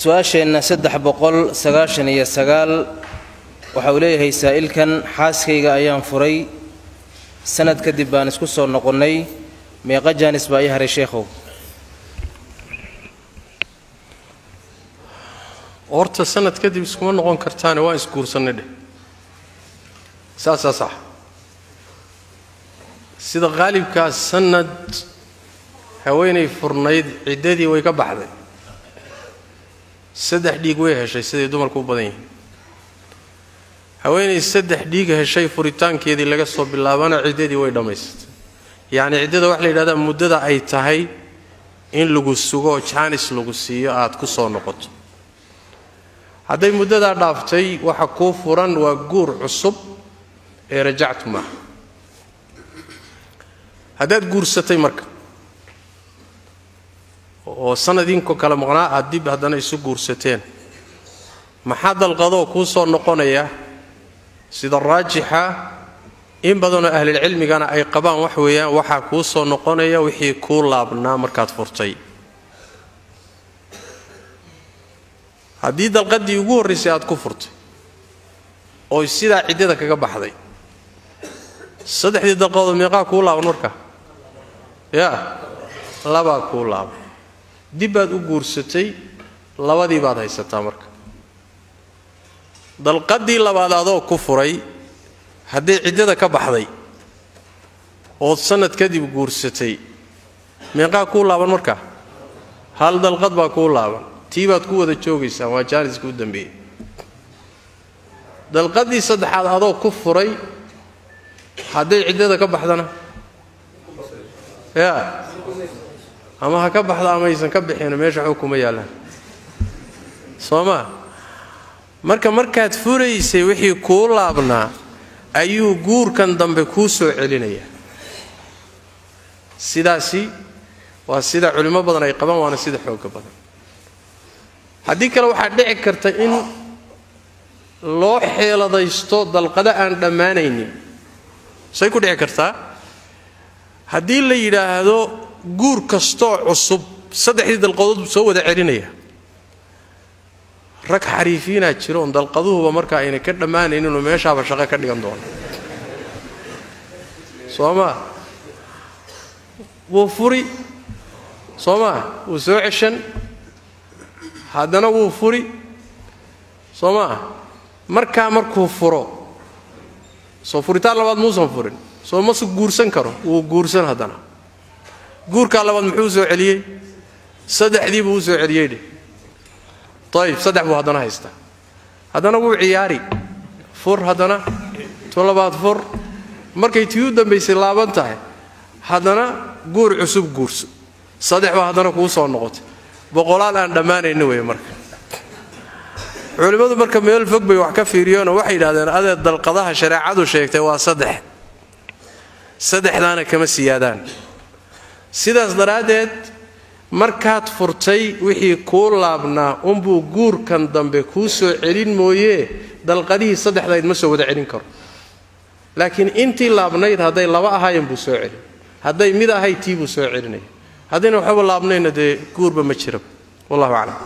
su'aasheenna saddex boqol sagaashan iyo sagaal. Waxa uu leeyahay saa'ilkan xaaskayga ayaan furay. Sanad kadib baan isku soo noqonnay. Meeqa jaanis baa ii haray sheekhow. Horta sanad kadib iskuma noqon kartaane waan isguursanay dheh saasaa sax sida qaalibkaa sanad haweenay furnayd ciddadii way ka baxday. Saddex dhiig way heshay siday dumarku u badan yihiin. Haweenay saddex dhiig heshay furitaankeedii laga soo bilaabana ciddadii way dhammaysatay yacni ciddada waxa la yidhahdaa muddada ay tahay in lagu sugo oo jaanis lagu siiyo aad ku soo noqoto. Hadday muddadaa dhaaftay waxa kuu furan waa guur cusub ee rajactu maaha. Haddaad guursatay marka oo sanadiinko kale maqnaa aad dib haddana isu guursateen. Maxaa dalqadoo kuu soo noqonaya? Sida raajixa in badanoo ahlilcilmigana ay qabaan wax weeyaan waxaa kuu soo noqonaya wixii kuu laabnaa markaad furtay. Haddii dalqadii ugu horraysay aad ku furtay oy sidaa ciddada kaga baxday saddexdii dalqadood meeqaa kuu laaban marka? Yaa labaa kuu laaban dib baad u guursatay labadii baad haysataa marka. Dalqadii labaad adoo ku furay hadday ciddada ka baxday ood sannad kadib guursatay meeqaa kuu laaban marka? Hal dalqad baa kuu laaban. Tii baad ku wada joogaysaan waa jaaniska u dambeeyey. Dalqadii saddexaad adoo ku furay hadday ciddada ka baxdana? Yaa ama ha ka baxda ama aysan ka bixin meesha xog kuma yaallaan soo maa marka markaad furaysay wixii kuu laabnaa ayuu guurkan dambe kuu soo celinayaa. Sidaasi waa sida culimmo badan ay qabaan waana sida xooga badan. Haddii kale waxaa dhici karta in loo xeeladaysto dalqado aan dhammaanaynin. Say ku dhici kartaa? Haddii la yidhaahdo guur kastoo cusub saddexdii dalqadood soo wada celinaya. Rag xariifiinaa jiro oon dalqaduhuba marka ayna ka dhammaanayninoo meeshaaba shaqo ka dhigan doono. Soo maa wuu furi. Soo maa wuu soo ceshan. Haddana wuu furi. Soo maa markaa markuu furo soo furitaan labaad muusan furin. Soo masu guursan karo? Wuu guursan haddana guurkaa labaad muxuu soo celiyey? Saddexdii buu u soo celiyey dheh ayib saddex buu haddana haystaa. Haddana wuu ciyaari. Fur haddana tu labaad fur. Markay tii u dambaysay laaban tahay haddana guur cusub guurso. Saddex baa haddana kuu soo noqotay. Boqolaal aan dhammaanayni wey marka. Culimmadu marka meel fog bay wax ka fiiriyeenoo waxay yidhahdeen adee dalqadaha shareecadu sheegtay waa saddex. Saddexdaana kama siyaadaan sidaas daraaddeed markaad furtay wixii kuu laabnaa unbuu guurkan dambe kuu soo celin mooyee dalqadihii saddexdayd ma soo wada celin karo. Laakiin intii laabnayd hadday laba ahaayeen buu soo celin. Hadday mid ahayd tii buu soo celinaya haddayna waxbaba laabnayna dee guurba ma jiraba. Wallahu aclam